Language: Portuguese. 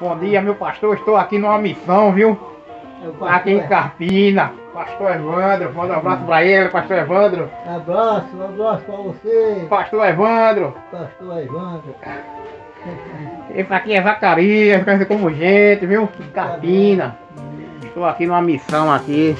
Bom dia, meu pastor. Estou aqui numa missão, viu? Tá aqui em Carpina. Pastor Evandro, manda um abraço para ele, pastor Evandro. Abraço, um abraço para você, Pastor Evandro. pastor Evandro. Esse tá aqui é Zacarias, conhece como gente, viu? Em tá Carpina. Estou aqui numa missão aqui.